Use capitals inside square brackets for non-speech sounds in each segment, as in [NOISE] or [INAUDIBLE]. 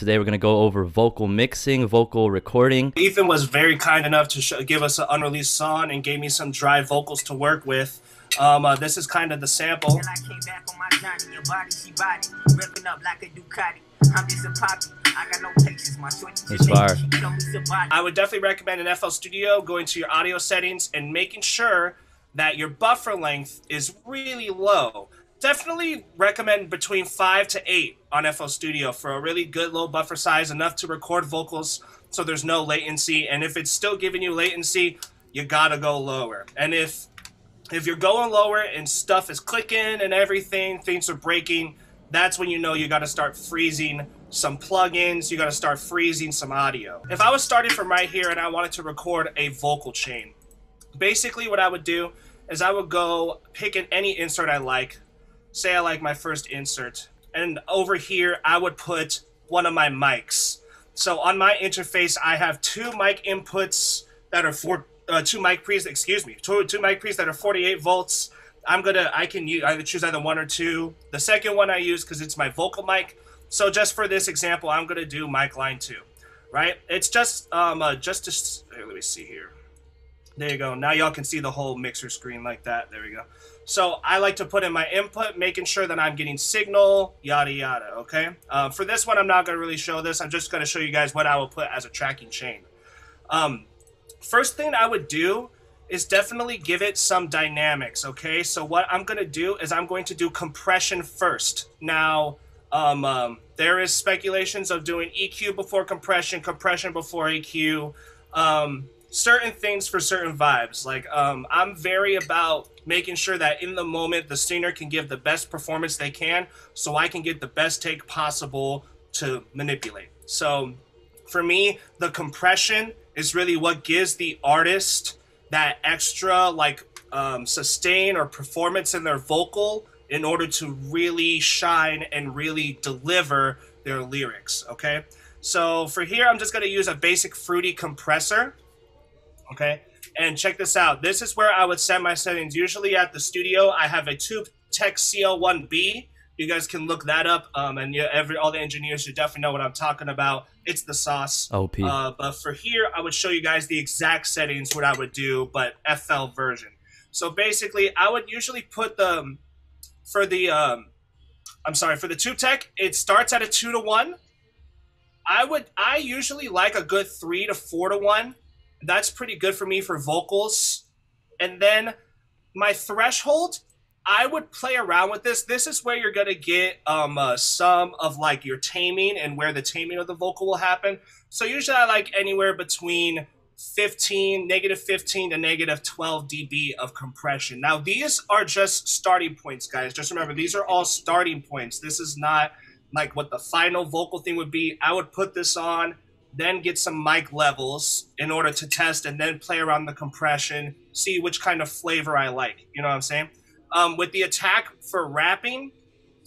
Today we're going to go over vocal mixing, vocal recording. Ethan was very kind enough to sh- give us an unreleased song and gave me some dry vocals to work with. Um, uh, this is kind of the sample. Till I came back on my Johnny, your body, she body, ripping up like a Ducati. I'm just a poppy, I got no patience, my shorty fire. she tell me somebody. I would definitely recommend an FL Studio going to your audio settings and making sure that your buffer length is really low. Definitely recommend between five to eight on FL Studio for a really good low buffer size, enough to record vocals so there's no latency. And if it's still giving you latency, you gotta go lower. And if if you're going lower and stuff is clicking and everything, things are breaking, that's when you know you got to start freezing some plugins, you got to start freezing some audio. If I was starting from right here and I wanted to record a vocal chain, basically what I would do is I would go pick in any insert I like. Say I like my first insert, and over here I would put one of my mics. So on my interface, I have two mic inputs that are for uh, two mic pre's. Excuse me, two two mic pre's that are 48 volts. I'm gonna I can use either choose either one or two. The second one I use because it's my vocal mic. So just for this example, I'm gonna do mic line two, right? It's just um uh, just to let me see here. There you go. Now y'all can see the whole mixer screen like that. There we go. So I like to put in my input, making sure that I'm getting signal, yada yada. Okay. Um, for this one, I'm not gonna really show this. I'm just gonna show you guys what I will put as a tracking chain. Um, first thing I would do is definitely give it some dynamics. Okay. So what I'm gonna do is I'm going to do compression first. Now, um, um, there is speculations of doing EQ before compression, compression before EQ. Um, certain things for certain vibes. Like um, I'm very about making sure that in the moment the singer can give the best performance they can, so I can get the best take possible to manipulate. So for me, the compression is really what gives the artist that extra like um, sustain or performance in their vocal in order to really shine and really deliver their lyrics. Okay. So for here, I'm just going to use a basic fruity compressor. Okay. And check this out. This is where I would set my settings. Usually at the studio, I have a Tube Tech CL1B. You guys can look that up. Um, and yeah, every all the engineers should definitely know what I'm talking about. It's the sauce. OP. Uh, but for here, I would show you guys the exact settings, what I would do, but FL version. So basically, I would usually put the, for the, um, I'm sorry, for the Tube Tech, it starts at a two to one. I would, I usually like a good three to four to one. That's pretty good for me for vocals. And then my threshold, I would play around with this. This is where you're gonna get um uh, some of like your taming and where the taming of the vocal will happen. So usually I like anywhere between 15, negative 15 to negative 12 dB of compression. Now these are just starting points, guys. Just remember these are all starting points. This is not like what the final vocal thing would be. I would put this on, then get some mic levels in order to test, and then play around the compression, see which kind of flavor I like. You know what I'm saying? Um, with the attack for rapping,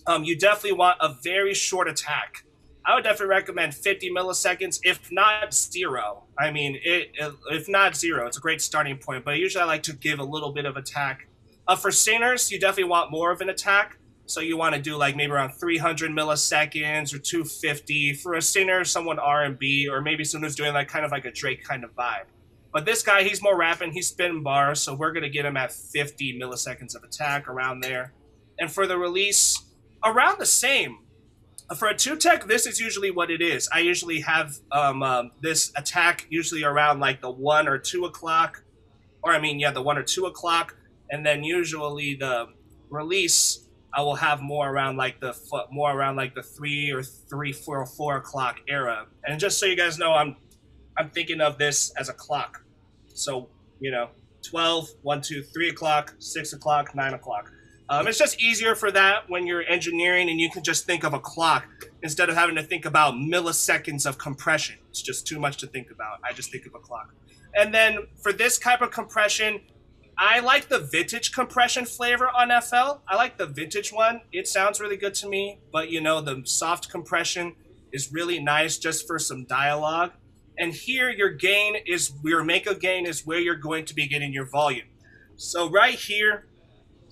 um, you definitely want a very short attack. I would definitely recommend 50 milliseconds, if not zero. I mean, it, it- if not zero, it's a great starting point. But usually, I like to give a little bit of attack. Uh, for singers, you definitely want more of an attack. So you want to do like maybe around 300 milliseconds or 250 for a singer, someone R&B, or maybe someone who's doing like kind of like a Drake kind of vibe. But this guy, he's more rapping, he's spinning bars, so we're gonna get him at 50 milliseconds of attack around there. And for the release, around the same. For a Tube Tech, this is usually what it is. I usually have um, um, this attack usually around like the one or two o'clock, or I mean, yeah, the one or two o'clock, and then usually the release I will have more around like the more around like the three or three, four, or four o'clock era. And just so you guys know, I'm I'm thinking of this as a clock. So you know, 12, 1, 2, 3 o'clock, 6 o'clock, 9 o'clock. Um, it's just easier for that when you're engineering and you can just think of a clock instead of having to think about milliseconds of compression. It's just too much to think about. I just think of a clock. And then for this type of compression, I like the vintage compression flavor on FL. I like the vintage one. It sounds really good to me, but you know, the soft compression is really nice just for some dialogue. And here, your gain is your makeup gain is where you're going to be getting your volume. So right here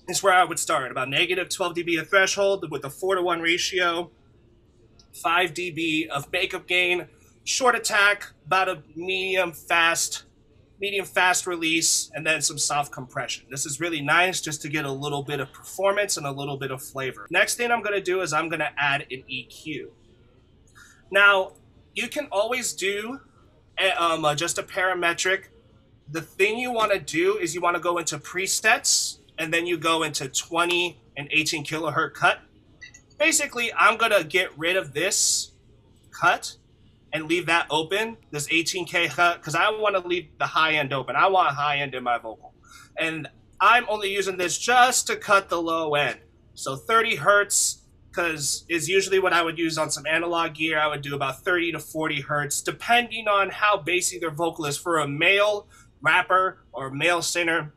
is where I would start about negative 12 dB of threshold with a four to one ratio. 5 dB of makeup gain, short attack, about a medium fast, medium fast release, and then some soft compression. This is really nice just to get a little bit of performance and a little bit of flavor. Next thing I'm gonna do is I'm gonna add an EQ. Now, you can always do a, um, uh, just a parametric. The thing you wanna do is you wanna go into presets, and then you go into 20 and 18 kilohertz cut. Basically, I'm gonna get rid of this cut and leave that open, this 18K cut, because I want to leave the high end open. I want high end in my vocal. And I'm only using this just to cut the low end. So 30 hertz, because is usually what I would use on some analog gear. I would do about 30 to 40 hertz, depending on how bassy their vocal is. For a male rapper or male singer,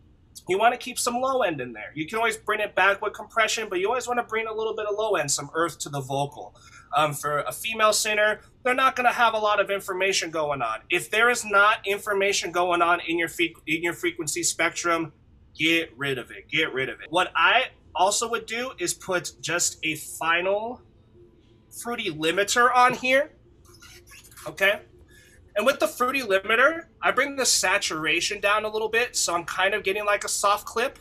you want to keep some low end in there. You can always bring it back with compression, but you always want to bring a little bit of low end, some earth to the vocal. Um, for a female singer, they're not going to have a lot of information going on. If there is not information going on in your fe- in your frequency spectrum, get rid of it. Get rid of it. What I also would do is put just a final fruity limiter on here. Okay. And with the fruity limiter, I bring the saturation down a little bit, so I'm kind of getting like a soft clip.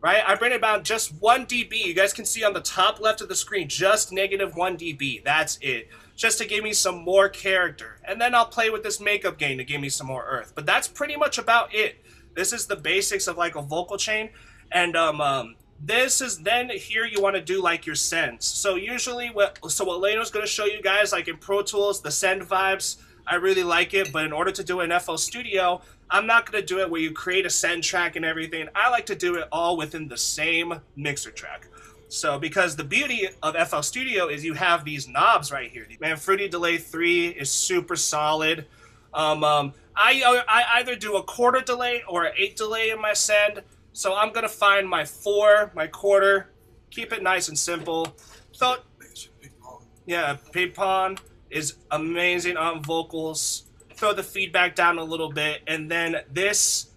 Right? I bring it about just 1 dB. You guys can see on the top left of the screen, just negative 1 dB. That's it. Just to give me some more character. And then I'll play with this makeup gain to give me some more earth. But that's pretty much about it. This is the basics of like a vocal chain. And um, um this is then here you want to do like your sends. So usually what so what Layno's going to show you guys like in Pro Tools the send vibes. I really like it, but in order to do an FL Studio, I'm not going to do it where you create a send track and everything. I like to do it all within the same mixer track. So because the beauty of FL Studio is you have these knobs right here. Man, Fruity Delay 3 is super solid. Um, um, I, I either do a quarter delay or an eight delay in my send. So I'm gonna find my four, my quarter, keep it nice and simple. So, yeah, Ping Pong is amazing on vocals. Throw the feedback down a little bit, and then this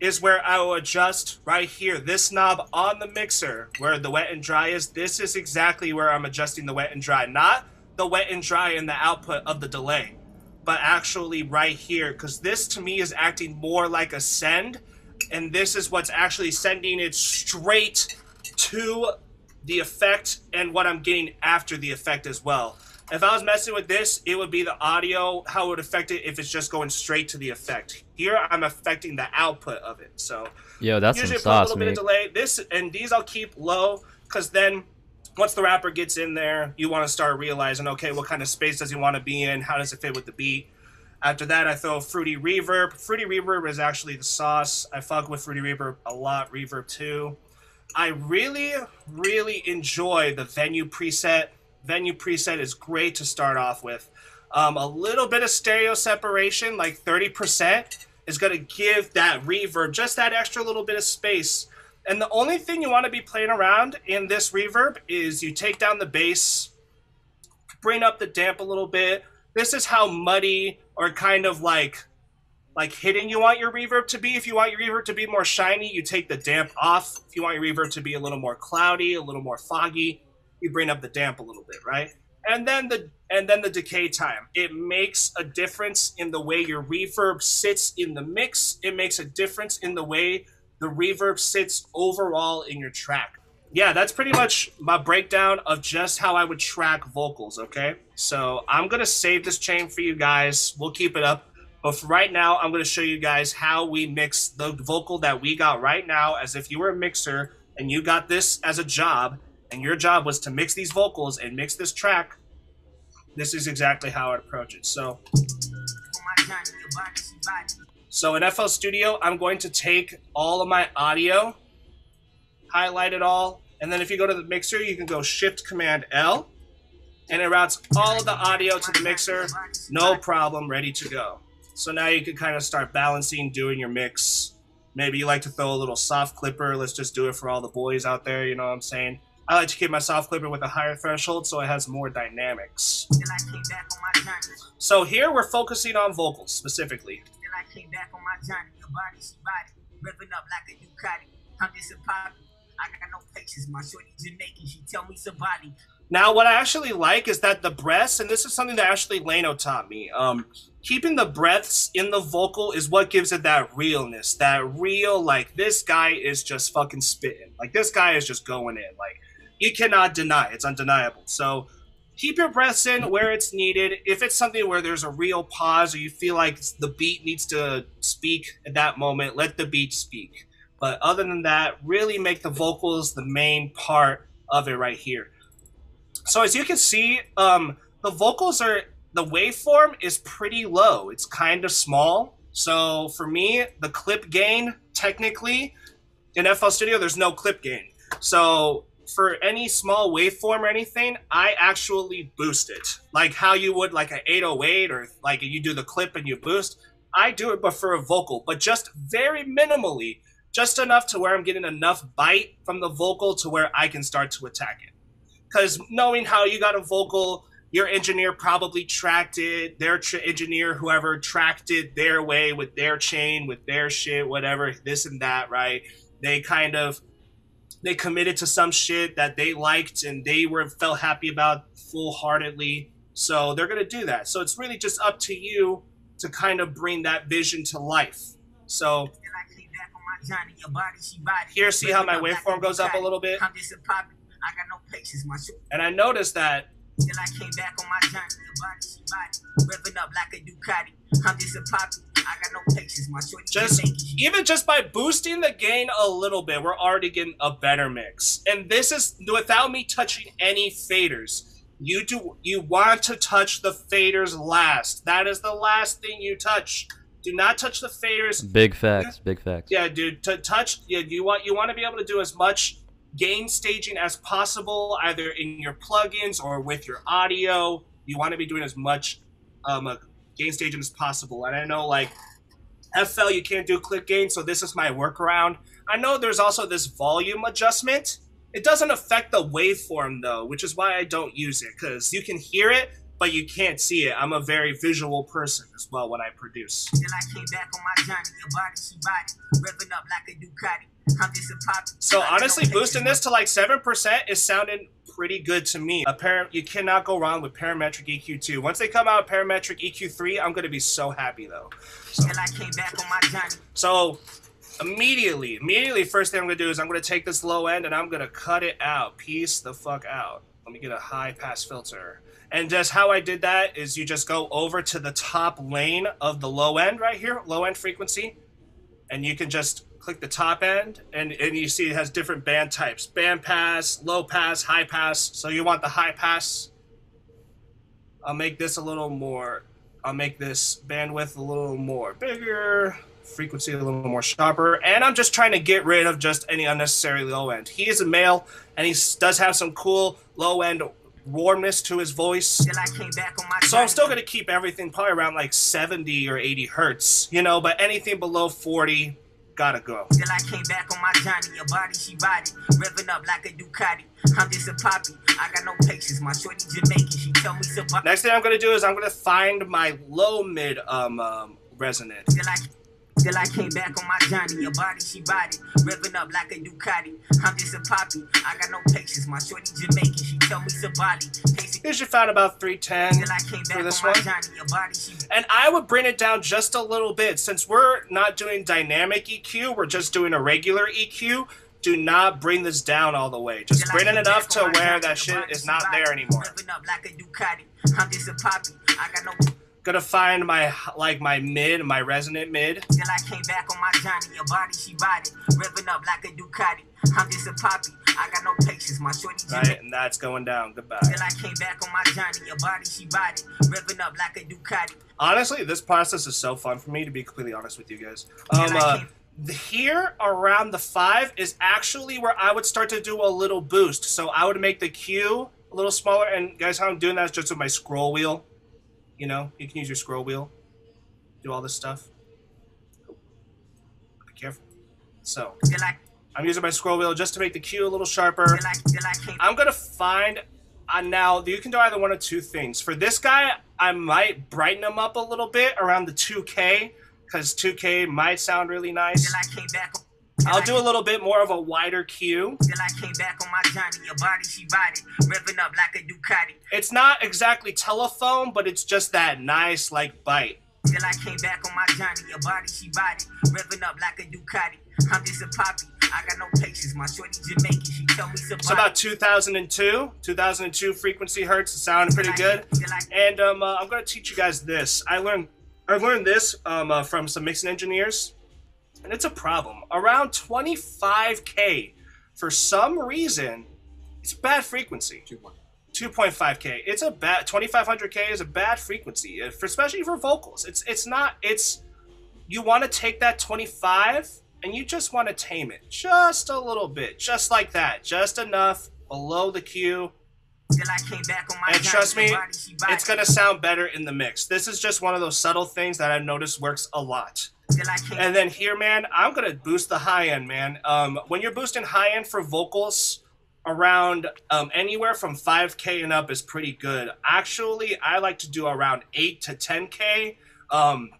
is where I will adjust right here. This knob on the mixer, where the wet and dry is, this is exactly where I'm adjusting the wet and dry. Not the wet and dry in the output of the delay, but actually right here, because this to me is acting more like a send and this is what's actually sending it straight to the effect and what I'm getting after the effect as well. If I was messing with this, it would be the audio, how it would affect it if it's just going straight to the effect. Here, I'm affecting the output of it. So, yo, that's usually some put a sauce, little bit of delay. This and these I'll keep low because then once the rapper gets in there, you want to start realizing, okay, what kind of space does he want to be in? How does it fit with the beat? After that, I throw Fruity Reverb. Fruity Reverb is actually the sauce. I fuck with Fruity Reverb a lot. Reverb too. I really, really enjoy the venue preset. Venue preset is great to start off with. Um, a little bit of stereo separation, like 30%, is going to give that reverb just that extra little bit of space. And the only thing you want to be playing around in this reverb is you take down the bass, bring up the damp a little bit. This is how muddy or kind of like like hitting you want your reverb to be. If you want your reverb to be more shiny, you take the damp off. If you want your reverb to be a little more cloudy, a little more foggy, you bring up the damp a little bit, right? And then the and then the decay time. It makes a difference in the way your reverb sits in the mix. It makes a difference in the way the reverb sits overall in your track yeah, that's pretty much my breakdown of just how I would track vocals, okay? So I'm to save this chain for you guys. We'll keep it up. But for right now, I'm to show you guys how we mix the vocal that we got right now as if you were a mixer and you got this as a job and your job was to mix these vocals and mix this track. This is exactly how I'd approach it. So, so in FL Studio, I'm going to take all of my audio highlight it all. And then if you go to the mixer, you can go Shift Command L, and it routes all of the audio to the mixer. No problem, ready to go. So now you can kind of start balancing, doing your mix. Maybe you like to throw a little soft clipper. Let's just do it for all the boys out there. You know what I'm saying? I like to keep my soft clipper with a higher threshold so it has more dynamics. So here we're focusing on vocals specifically. I'm just a pop I got no patience. My shorty Jamaican, she tell me somebody. Now, what I actually like is that the breaths, and this is something that actually Layno taught me. Um, keeping the breaths in the vocal is what gives it that realness, that real like this guy is just fucking spitting, like this guy is just going in, like you cannot deny it's undeniable. So keep your breaths in where it's needed. If it's something where there's a real pause or you feel like the beat needs to speak at that moment, let the beat speak. But other than that, really make the vocals the main part of it right here. So as you can see, um, the vocals are the waveform is pretty low. It's kind of small. So for me, the clip gain technically in FL Studio, there's no clip gain. So for any small waveform or anything, I actually boost it. Like how you would like an 808 or like you do the clip and you boost. I do it but for a vocal, but just very minimally, just enough to where I'm getting enough bite from the vocal to where I can start to attack it because knowing how you got a vocal your engineer probably tracked it their engineer whoever tracked it their way with their chain with their shit whatever this and that right they kind of they committed to some shit that they liked and they were felt happy about full-heartedly. So they're going to do that. So it's really just up to you to kind of bring that vision to life. So here see how my waveform goes up a little bit? I got no patience, my shit. and i noticed that Till I came back on my journey, your body, she body. Revving up like a Ducati. I'm just a poppy. I got no patience, my shorty. just Jamaican, she even just by boosting the gain a little bit, we're already getting a better mix. And this is without me touching any faders. You do you want to touch the faders last. That is the last thing you touch. Do not touch the faders. Big facts. Big facts. Yeah, dude, to touch yeah, you want you want to be able to do as much gain staging as possible either in your plugins or with your audio. You want to be doing as much um uh, gain staging as possible. And I know like FL you can't do clip gain, so this is my workaround. I know there's also this volume adjustment. It doesn't affect the waveform though, which is why I don't use it because you can hear it, but you can't see it. I'm a very visual person as well when I produce. I came back on my journey, your body, she body. Revving up like a Ducati. I'm just a poppy. So I got no honestly, boosting this to like seven percent is sounding pretty good to me. A par- you cannot go wrong with parametric EQ two. Once they come out parametric EQ three, I'm gonna be so happy though. So, Till I came back on my journey. so immediately, immediately, first thing I'm gonna do is I'm gonna take this low end and I'm gonna cut it out, piece the fuck out. Let me get a high pass filter. And just how I did that is you just go over to the top lane of the low end right here, low end frequency, and you can just click the top end and, and you see it has different band types. Band pass low pass high pass. So you want the high pass? I'll make this a little more i'll make this bandwidth a little more bigger frequency a little more sharper and i'm just trying to get rid of just any unnecessary low end. He is a male and he does have some cool low end warmness to his voice Till I came back on my so I'm still gonna keep everything probably around like 70 or 80 hertz, you know, but anything below 40, gotta go. Till I came back on my journey, your body, she body. Revving up like a Ducati. I'm just a poppy. I got no patience, my shorty Jamaican. She tell me so. Next thing I'm gonna do is I'm gonna find my low mid um, um resonant. Till I, came back on my journey, your body, she body. Revving up like a Ducati. I'm just a poppy. I got no patience, my shorty Jamaican. She tell me. Patient Usually found about 310 till I came for this on one. your body, she And I would bring it down just a little bit. Since we're not doing dynamic EQ, we're just doing a regular EQ. Do not bring this down all the way. Just Till bring it enough to where that shit is not there anymore. Up like a Ducati. I'm just a poppy. I got no. Gonna find my like my mid, my resonant mid. Till I came back on my journey, your body, she body. Revving up like a Ducati. I'm just a poppy. I got no patience, my shorty Right, Jamaican. and that's going down. Goodbye. Till I came back on my journey, your body, she body. Revving up like a Ducati. Honestly, this process is so fun for me to be completely honest with you guys. Um, uh, here around the five is actually where I would start to do a little boost. So I would make the Q a little smaller, and guys, how I'm doing that is just with my scroll wheel. You know, you can use your scroll wheel, do all this stuff. Be careful. So I'm using my scroll wheel just to make the Q a little sharper. I, till I came. I'm gonna find uh, now. You can do either one of two things. For this guy, I might brighten him up a little bit around the 2K because 2K might sound really nice. Till I came back. I'll do a little bit more of a wider Q. Till I came back on my Johnny, your body she body, revving up like a Ducati. It's not exactly telephone, but it's just that nice like bite. Till I came back on my Johnny, your body she body, revving up like a Ducati. I'm just a poppy. I got no patience. My shorty Jamaican, she told me It's about 2002, 2002 frequency hertz. It sounded pretty good. And um, uh, I'm gonna teach you guys this. I learned I learned this um, uh, from some mixing engineers, and it's a problem. Around 25k, for some reason, it's a bad frequency. 2.5k. It's a bad 2500k is a bad frequency, uh, for, especially for vocals. It's it's not. It's you want to take that 25 and you just want to tame it just a little bit, just like that, just enough below the Q. And trust me, it's gonna sound better in the mix. This is just one of those subtle things that I've noticed works a lot. And then here, man, I'm gonna boost the high end, man. Um, when you're boosting high end for vocals, around um, anywhere from 5k and up is pretty good. Actually, I like to do around 8 to 10k. Um,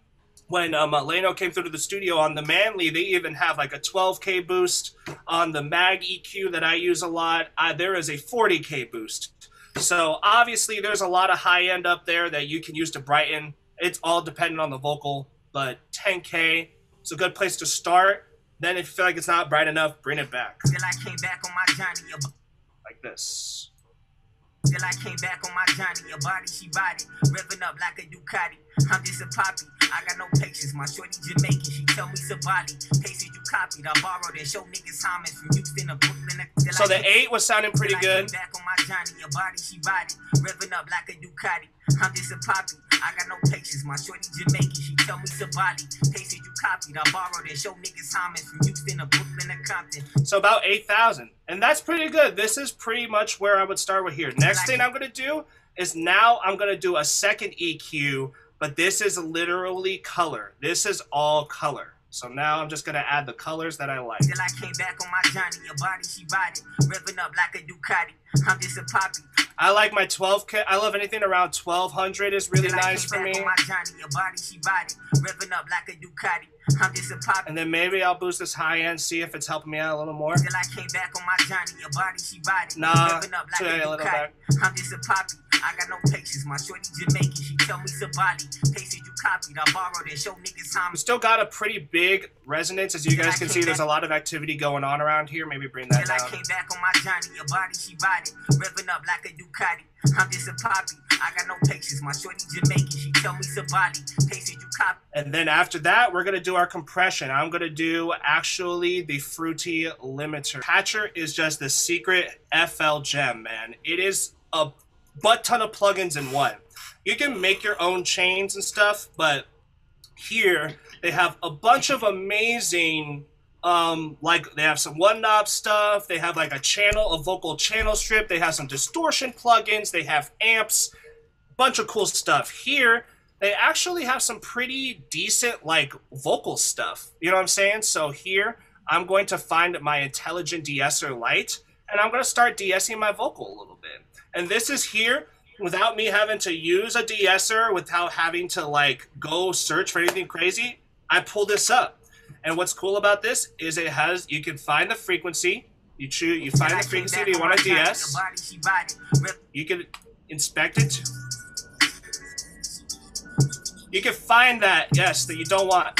when um, Layno came through to the studio on the Manley, they even have like a 12k boost on the Maag EQ that I use a lot. Uh, there is a 40k boost. So obviously, there's a lot of high end up there that you can use to brighten. It's all dependent on the vocal, but 10k is a good place to start. Then, if you feel like it's not bright enough, bring it back. Like this. Till I came back on my Johnny, your body, she body, revving up like a Ducati. I'm just a poppy, I got no patience. My shorty Jamaican, she tell me Sabali. Pasted you copied, I borrowed and show niggas Thomas from Houston to Brooklyn. So the eight was sounding pretty good. Back on my Johnny, your body, she body, revving up like a Ducati. I'm just a poppy, I got no patience. My shorty Jamaican, she tell me Sabali. Pasted you copied, I borrowed and show niggas Thomas from Houston to Brooklyn to Compton. So about 8,000. And that's pretty good. This is pretty much where I would start with here. Next thing I'm going to do is now I'm going to do a second EQ but this is literally color. This is all color. So now I'm just gonna add the colors that I like. Till I came back on my Johnny, your body she body, revving up like a Ducati. I'm just a poppy. I like my 12k. I love anything around 1200 is really nice for me. I'm just a pop. And then maybe I'll boost this high end, see if it's helping me out a little more. Till I came back on my Johnny, your body she body. Nah, up like a, a little back. I'm just a poppy. I got no patience. My shorty Jamaican, she tell me Sabali. Pasted you copied, I borrowed and show niggas time. Still got a pretty big resonance, as you guys can see. There's a lot of activity going on around here. Maybe bring that down. Body, revving up like a Ducati. I'm just a poppy. I got no patience. My shorty Jamaican, she tell me Sabali. Pasted you copy. And then after that, we're gonna do our compression. I'm gonna do actually the fruity limiter. Patcher is just the secret FL gem, man. It is a butt ton of plugins in one. You can make your own chains and stuff, but here they have a bunch of amazing um like they have some one knob stuff. They have like a channel a vocal channel strip. They have some distortion plugins. They have amps. Bunch of cool stuff here. They actually have some pretty decent like vocal stuff. You know what i'm saying? So here i'm going to find my intelligent de-esser light and i'm going to start de-essing my vocal a little bit. And this is here without me having to use a de-esser, without having to like go search for anything crazy. I pull this up. And what's cool about this is it has you can find the frequency. You choose you find the frequency that you want to DS. You can inspect it. You can find that, yes, that you don't want.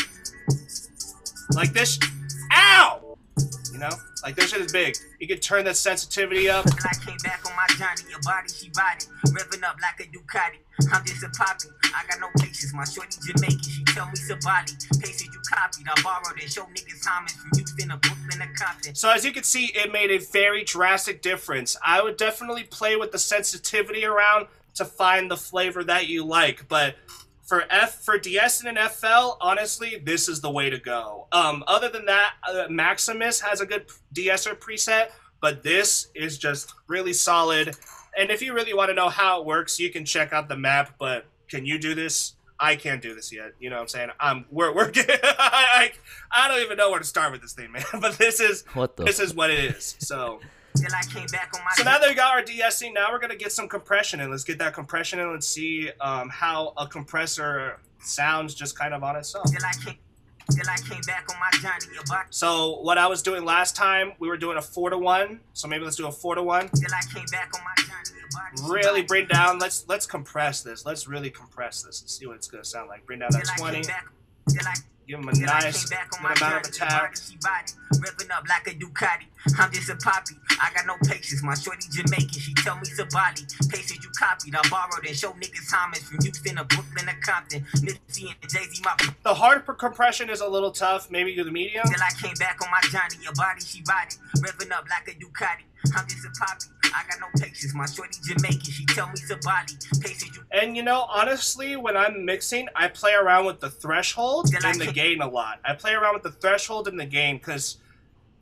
Like this. Ow! You know? Like this shit is big. You can turn the sensitivity up. I'm just a poppy. I got no patience. My shorty Jamaican, she tell me Sabali. Pasted you copied. I borrowed and show niggas Thomas from Houston to Brooklyn to Compton. So as you can see, it made a very drastic difference. I would definitely play with the sensitivity around to find the flavor that you like, but for F for DS and an FL, honestly, this is the way to go. Um, other than that, uh, Maximus has a good de-esser preset, but this is just really solid. And if you really want to know how it works, you can check out the map. But can you do this? I can't do this yet. You know what I'm saying? I'm we're we're [LAUGHS] I, I don't even know where to start with this thing, man. [LAUGHS] But this is what the this is what it is. So Till I came back on my so now that we got our DSC, now we're gonna get some compression and let's get that compression and let's see um, how a compressor sounds just kind of on its itself. Till I came Till I came back on my. So what I was doing last time, we were doing a four to one. So maybe let's do a four to one. Till I came back on my Johnny, your body. she Really bring down. Let's let's compress this. Let's really compress this and see what it's gonna sound like. Bring down that twenty. Give him a Till nice back on my amount of journey, your body, she body, ripping up like a Ducati. I'm just a poppy. I got no patience. My shorty Jamaican. She tell me body. Paces you copied. I borrowed and show niggas homage from Houston to Brooklyn to Compton. Nipsey and Jay Z. My The hard compression is a little tough. Maybe do the medium. till I came back on my Johnny. Your body, she body, ripping up like a Ducati. I'm just a poppy. I got no patience. My shorty Jamaican. She tell me to body. And you know, honestly, when I'm mixing, I play around with the threshold and the gain a lot. I play around with the threshold and the gain because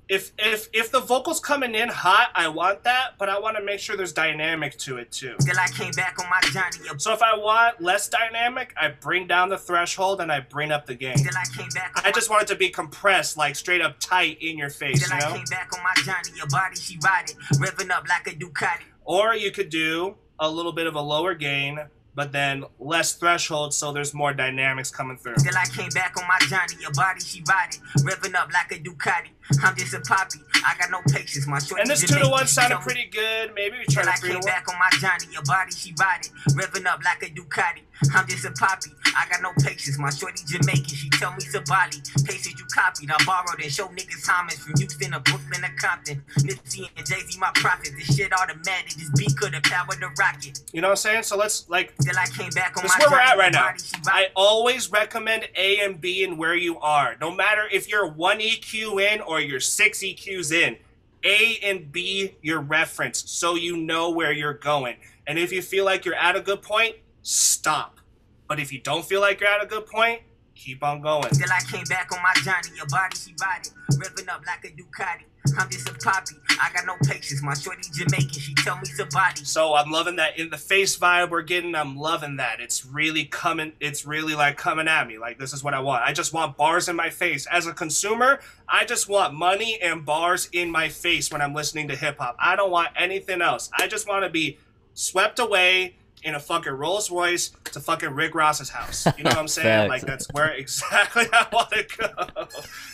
if if if the vocals coming in hot, I want that, but I want to make sure there's dynamic to it too. till I came back on my. Your So if I want less dynamic, I bring down the threshold and I bring up the gain. till I came back on I just want it to be compressed, like straight up tight in your face, Till you I know? came back on my Johnny, your body she revving up like a Ducati. Or you could do a little bit of a lower gain, but then less threshold, so there's more dynamics coming through. Till I came back on my your body she ride revving up like a Ducati. I'm just a poppy, I got no patience. My shorty And this two to one sounded pretty good. Maybe we try to I three to one. back on my Johnny, your body she ride it, revving up like a Ducati. I'm just a poppy, I got no patience. My shorty Jamaican, she tell me to body. Paces you copied, I borrowed and show niggas homage from Houston to Brooklyn to Compton. Nipsey and Jay Z my prophet. This shit automatic, this beat could have powered the rocket. You know what I'm saying? So let's like Till I came back on this is my where we're at right now. body, I always recommend A and B and where you are. No matter if you're one EQ in or you're six EQs in. A and B your reference so you know where you're going. And if you feel like you're at a good point, stop. But if you don't feel like you're at a good point, keep on going. Till I came back on my Johnny, your body she body, revving up like a Ducati. I'm just a poppy, I got no patience. My shorty Jamaican, she tell me to body. So I'm loving that in the face vibe we're getting. I'm loving that. It's really coming. It's really like coming at me. Like this is what I want. I just want bars in my face. As a consumer, I just want money and bars in my face when I'm listening to hip hop. I don't want anything else. I just want to be swept away in a fucking Rolls Royce to fucking Rick Ross's house. You know what I'm saying? [LAUGHS] Like that's where [LAUGHS] exactly I want to go.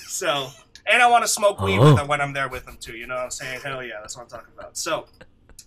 So. And I want to smoke weed Oh. with him when I'm there with them too. You know what I'm saying? Hell yeah, that's what I'm talking about. So,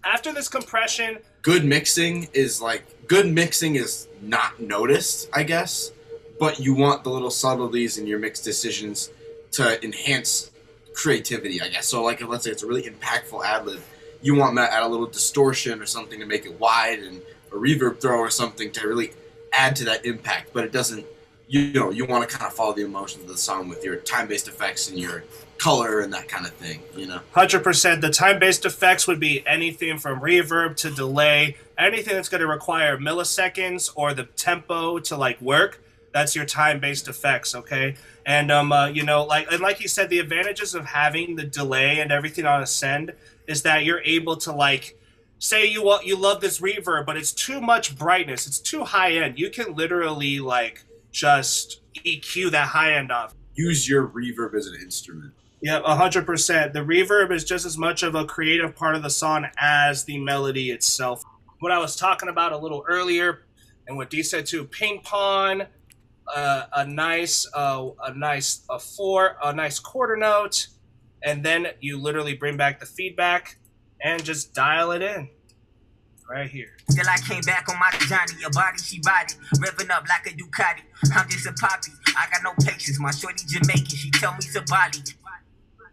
after this compression, good mixing is like good mixing is not noticed, I guess, but you want the little subtleties in your mix decisions to enhance creativity, I guess. So like if let's say it's a really impactful ad lib, you want that add a little distortion or something to make it wide and a reverb throw or something to really add to that impact, but it doesn't you know, you want to kind of follow the emotions of the song with your time-based effects and your color and that kind of thing, you know. Hundred percent. The time-based effects would be anything from reverb to delay, anything that's going to require milliseconds or the tempo to like work. That's your time-based effects, okay? And um, uh, you know, like and like you said, the advantages of having the delay and everything on ascend is that you're able to like say you want you love this reverb, but it's too much brightness, it's too high end. You can literally like just EQ that high end off. Use your reverb as an instrument. Yeah, hundred percent. The reverb is just as much of a creative part of the song as the melody itself. What I was talking about a little earlier, and what D said too, ping pong, uh, a nice, uh, a nice, a four, a nice quarter note, and then you literally bring back the feedback and just dial it in, right here. Till I came back on my Johnny, your body she ride it, revving up like a Ducati. I'm just a poppy, I got no patience. My shorty Jamaican, she tell me to body.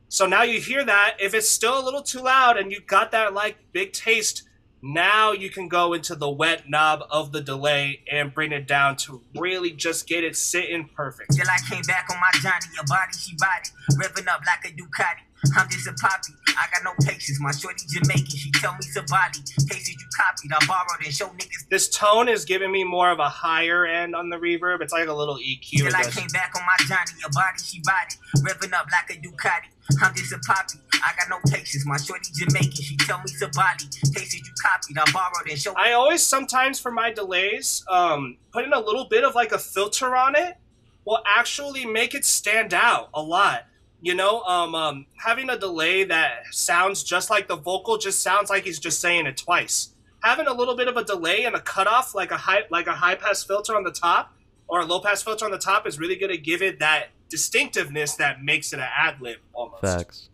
So now you hear that. If it's still a little too loud and you got that like big taste, now you can go into the wet knob of the delay and bring it down to really just get it sitting perfect. Till I came back on my Johnny, your body she body, revving up like a Ducati. I'm just a poppy, I got no patience. My shorty Jamaican, she tell me to body. Cases you copied, I borrowed and show niggas. This tone is giving me more of a higher end on the reverb. It's like a little EQ. Till I came back on my Johnny, your body she body, revving up like a Ducati. I'm just a poppy, I got no patience. My shorty Jamaican, she tell me to body. Cases you copied, I borrowed and show. I always sometimes for my delays, um, putting a little bit of like a filter on it will actually make it stand out a lot. You know, um, um, having a delay that sounds just like the vocal just sounds like he's just saying it twice. Having a little bit of a delay and a cutoff, like a high, like a high pass filter on the top or a low pass filter on the top, is really gonna give it that distinctiveness that makes it an ad lib almost. Facts.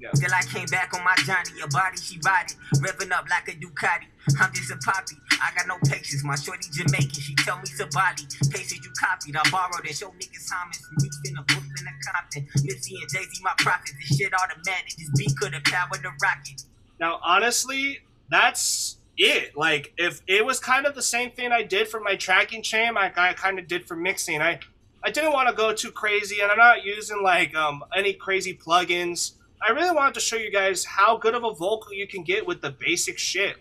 Till I came back on my Johnny, your body, she body, revving up like a Ducati. I'm just a poppy, I got no patience. My shorty Jamaican, she tell me to body. Pasted you copied, I borrowed and show niggas Thomas from Houston to Brooklyn to Compton. Nipsey and Jay Z, my prophets. This shit automatic, this beat could have powered the rocket. Now, honestly, that's it. Like, if it was kind of the same thing I did for my tracking chain, like I kind of did for mixing. I, I didn't want to go too crazy, and I'm not using like um, any crazy plugins. I really wanted to show you guys how good of a vocal you can get with the basic shit.